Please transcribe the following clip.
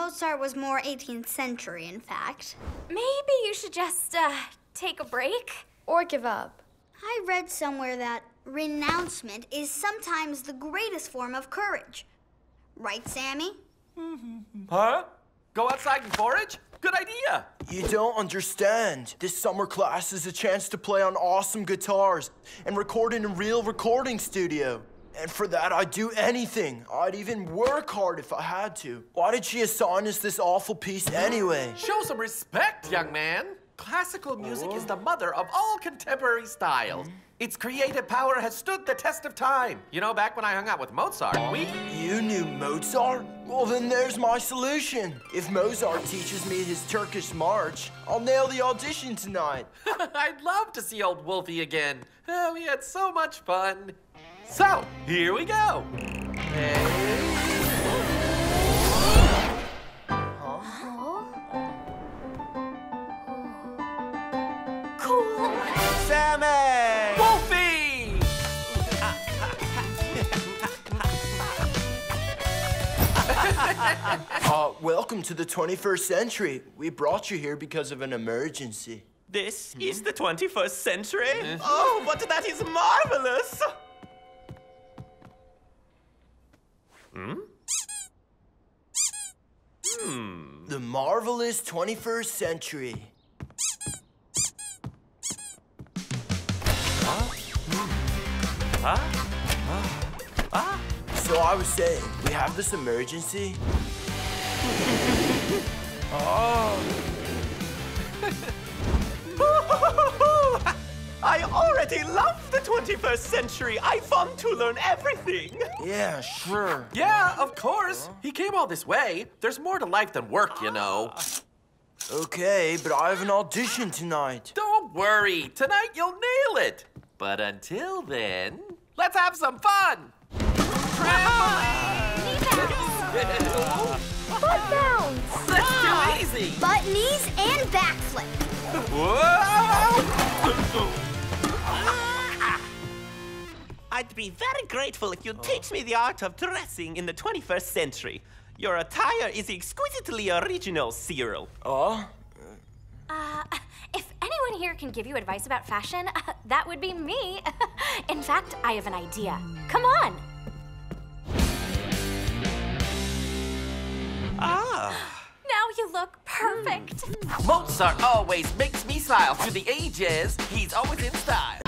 Mozart was more 18th century, in fact. Maybe you should just, uh, take a break? Or give up. I read somewhere that renouncement is sometimes the greatest form of courage. Right, Psammy? Huh? Go outside and forage? Good idea. You don't understand. This summer class is a chance to play on awesome guitars and record in a real recording studio. And for that, I'd do anything. I'd even work hard if I had to. Why did she assign us this awful piece anyway? Show some respect, young man. Classical music is the mother of all contemporary styles. Hmm? Its creative power has stood the test of time. You know, back when I hung out with Mozart, we. You knew Mozart? Well, then there's my solution. If Mozart teaches me his Turkish march, I'll nail the audition tonight. I'd love to see old Wolfie again. Oh, we had so much fun. So, here we go. Cool. Psammy! Wolfie! Uh, welcome to the 21st century. We brought you here because of an emergency. This is the 21st century? Oh, but that is marvelous! Hmm? Hmm. The marvelous 21st century. Hmm. So I was saying, we have this emergency. I oh. already love the 21st century. I want to learn everything. Yeah, sure. Yeah, of course. He came all this way. There's more to life than work, you know. Okay, but I have an audition tonight. Don't worry. Tonight you'll nail it. But until then, let's have some fun. Foot bounce! That's too easy. Butt knees and backflip. Whoa! I'd be very grateful if you'd teach me the art of dressing in the 21st century. Your attire is exquisitely original, Cyril. Oh? Uh, if anyone here can give you advice about fashion, uh, that would be me. In fact, I have an idea. Come on. Ah. Now you look perfect. Mozart always makes me smile through the ages. He's always in style.